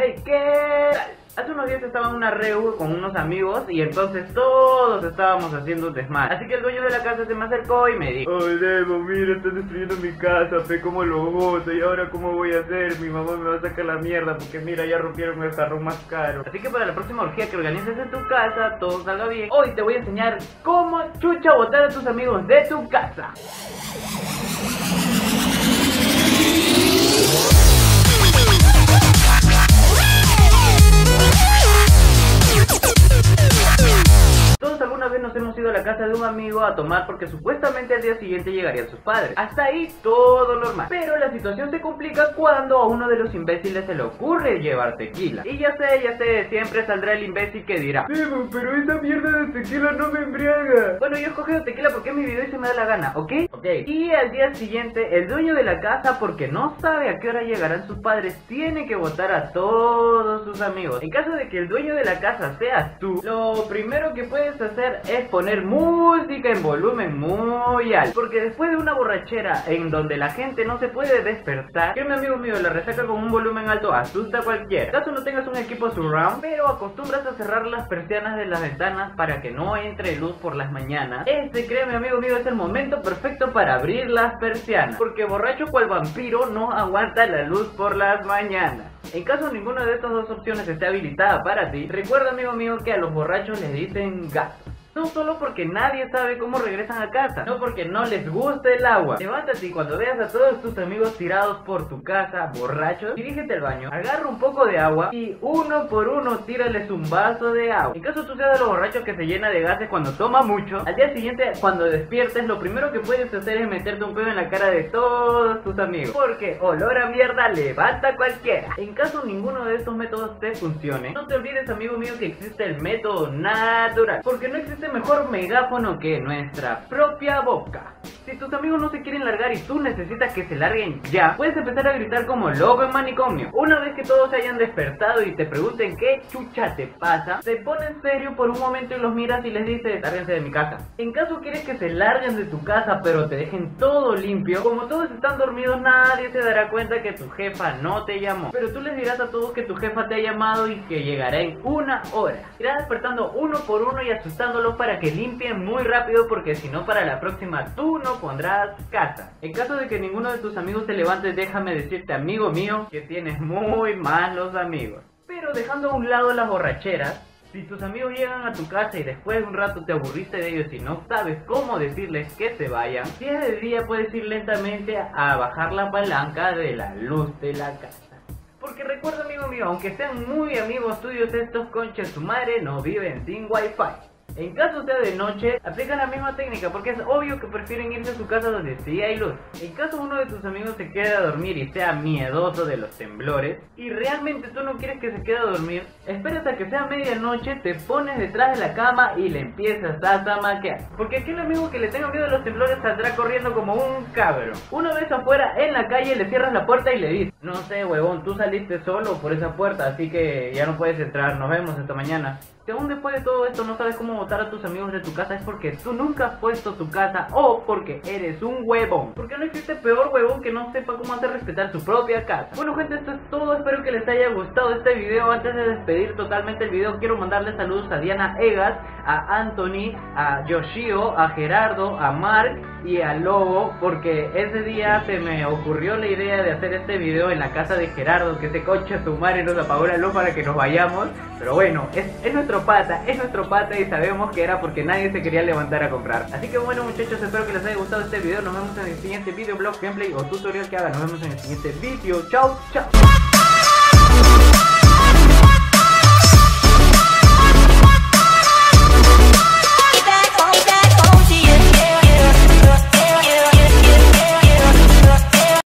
Hey, ¿qué tal? Hace unos días estaba en una reu con unos amigos y entonces todos estábamos haciendo un desmadre. Así que el dueño de la casa se me acercó y me dijo Ay, Debo, mira, están destruyendo mi casa, fe como lo gozo, y ahora cómo voy a hacer, mi mamá me va a sacar la mierda, porque mira, ya rompieron el jarrón más caro. Así que para la próxima orgía que organices en tu casa, todo salga bien. Hoy te voy a enseñar cómo chucha botar a tus amigos de tu casa. Nos hemos ido a la casa de un amigo a tomar porque supuestamente al día siguiente llegarían sus padres. Hasta ahí todo normal. Pero la situación se complica cuando a uno de los imbéciles se le ocurre llevar tequila. Y ya sé, ya sé, siempre saldrá el imbécil que dirá. Debo, pero esa mierda de tequila no me embriaga. Bueno, yo he escogido tequila porque es mi video y se me da la gana, ¿ok? Ok. Y al día siguiente, el dueño de la casa, porque no sabe a qué hora llegarán sus padres, tiene que votar a todos sus amigos. En caso de que el dueño de la casa seas tú, lo primero que puedes hacer es poner música en volumen muy alto. Porque después de una borrachera en donde la gente no se puede despertar, que mi amigo mío la resaca con un volumen alto asusta a cualquiera. Caso no tengas un equipo surround, pero acostumbras a cerrar las persianas de las ventanas para que no entre luz por las mañanas. Este, créeme amigo mío, es el momento perfecto para abrir las persianas. Porque borracho cual vampiro no aguanta la luz por las mañanas. En caso ninguna de estas dos opciones esté habilitada para ti, recuerda amigo mío que a los borrachos les dicen gatos. No solo porque nadie sabe cómo regresan a casa, no porque no les gusta el agua. Levántate y cuando veas a todos tus amigos tirados por tu casa, borrachos, dirígete al baño, agarra un poco de agua y uno por uno tírales un vaso de agua. En caso tú seas de los borrachos que se llena de gases cuando toma mucho, al día siguiente cuando despiertes lo primero que puedes hacer es meterte un pedo en la cara de todos tus amigos. Porque olor a mierda levanta cualquiera. En caso ninguno de estos métodos te funcione, no te olvides amigo mío que existe el método natural. Porque no existe mejor megáfono que nuestra propia boca. Si tus amigos no se quieren largar y tú necesitas que se larguen ya, puedes empezar a gritar como loco en manicomio. Una vez que todos se hayan despertado y te pregunten qué chucha te pasa, te pones serio por un momento y los miras y les dices, lárguense de mi casa. En caso quieres que se larguen de tu casa pero te dejen todo limpio, como todos están dormidos nadie se dará cuenta que tu jefa no te llamó. Pero tú les dirás a todos que tu jefa te ha llamado y que llegará en una hora. Irás despertando uno por uno y asustándolos para que limpien muy rápido porque si no para la próxima tú no pondrás casa. En caso de que ninguno de tus amigos te levante, déjame decirte amigo mío que tienes muy malos amigos. Pero dejando a un lado las borracheras, si tus amigos llegan a tu casa y después de un rato te aburriste de ellos y no sabes cómo decirles que se vayan, si es de día puedes ir lentamente a bajar la palanca de la luz de la casa. Porque recuerda amigo mío, aunque sean muy amigos tuyos estos conchas, su madre no viven sin wifi. En caso sea de noche, aplica la misma técnica porque es obvio que prefieren irse a su casa donde sí hay luz. En caso uno de tus amigos se quede a dormir y sea miedoso de los temblores y realmente tú no quieres que se quede a dormir, esperas a que sea medianoche, te pones detrás de la cama y le empiezas a zamaquear. Porque aquel amigo que le tenga miedo a los temblores saldrá corriendo como un cabrón. Una vez afuera en la calle le cierras la puerta y le dices, no sé huevón, tú saliste solo por esa puerta así que ya no puedes entrar, nos vemos esta mañana. Si aún después de todo esto no sabes cómo votar a tus amigos de tu casa es porque tú nunca has puesto tu casa o porque eres un huevón. Porque no existe peor huevón que no sepa cómo hacer respetar su propia casa. Bueno gente, esto es todo. Espero que les haya gustado este video. Antes de despedir totalmente el video, quiero mandarle saludos a Diana Egas, a Anthony, a Yoshio, a Gerardo, a Mark y a Lobo. Porque ese día se me ocurrió la idea de hacer este video en la casa de Gerardo. Que se concha su madre nos apagó la luz para que nos vayamos. Pero bueno, es, es nuestro pata, es nuestro pata y sabemos que era porque nadie se quería levantar a comprar. Así que bueno muchachos, espero que les haya gustado este video. Nos vemos en el siguiente video, blog, gameplay o tutorial que haga. Nos vemos en el siguiente video. Chao, chao.